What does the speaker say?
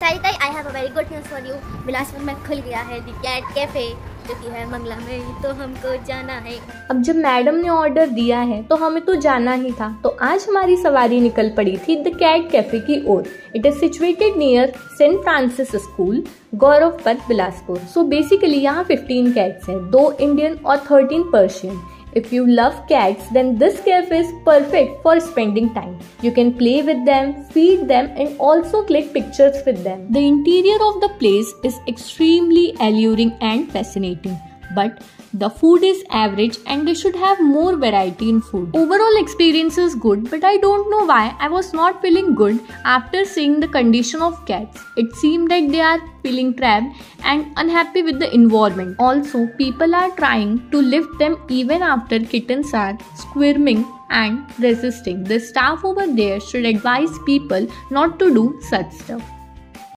ताई I have a very good news for you Bilaspur में खुल गया है दी कैट कैफ़े, जो कि है मंगला में तो हमको जाना है। अब जब मैडम ने ऑर्डर दिया है तो हमें तो जाना ही था। तो आज हमारी सवारी निकल पड़ी थी द कैट कैफ़े की ओर। It is situated near saint Francis school Gaurav Path Bilaspur. So basically यहाँ 15 कैट्स हैं, दो इंडियन और 13 Persian If you love cats, then this cafe is perfect for spending time. You can play with them, feed them, and also click pictures with them. The interior of the place is extremely alluring and fascinating. But the food is average and they should have more variety in food. Overall experience is good, but I don't know why I was not feeling good after seeing the condition of cats. It seemed like they are feeling trapped and unhappy with the environment. Also, people are trying to lift them even after kittens are squirming and resisting. The staff over there should advise people not to do such stuff.